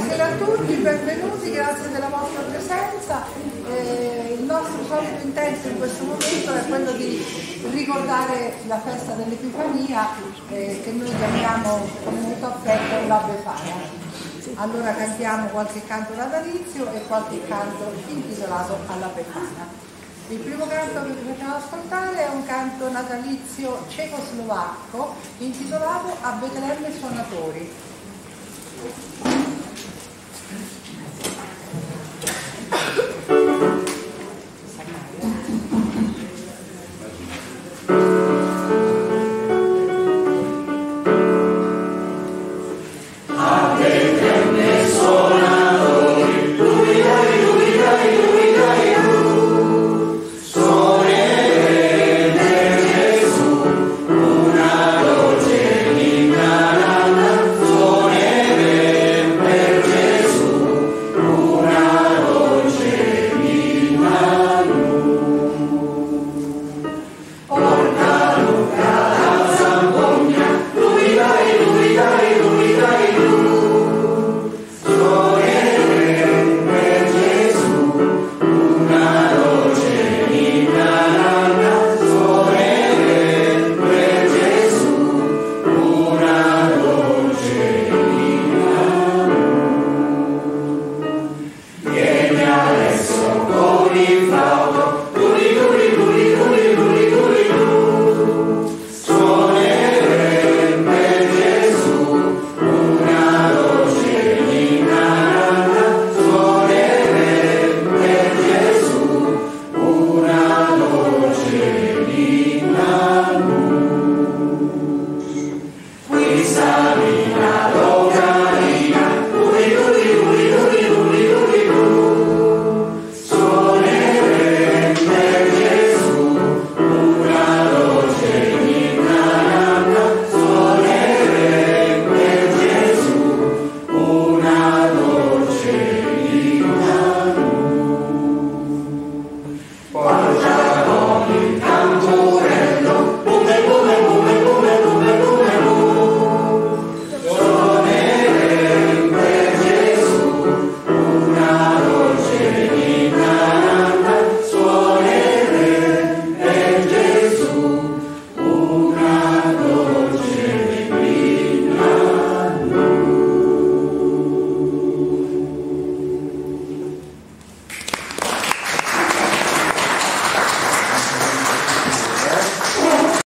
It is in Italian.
Buonasera a tutti, benvenuti, grazie della vostra presenza. Eh, il nostro solito intento in questo momento è quello di ricordare la festa dell'Epifania eh, che noi chiamiamo con molto affetto la Befana. Allora cantiamo qualche canto natalizio e qualche canto intitolato alla Befana. Il primo canto che vi facciamo ascoltare è un canto natalizio cecoslovacco intitolato A Betlemme Suonatori Thank you.